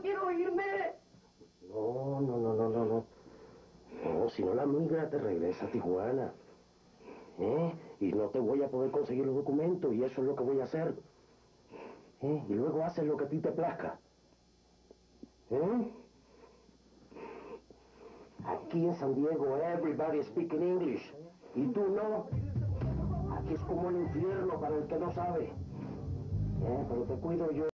quiero irme. No, no, no, no, no, no. No, si no la migra te regresa a Tijuana. ¿Eh? Y no te voy a poder conseguir los documentos y eso es lo que voy a hacer. ¿Eh? Y luego haces lo que a ti te plazca. ¿Eh? Aquí en San Diego, everybody speaking English. Y tú no. Aquí es como el infierno para el que no sabe. ¿Eh? Pero te cuido yo.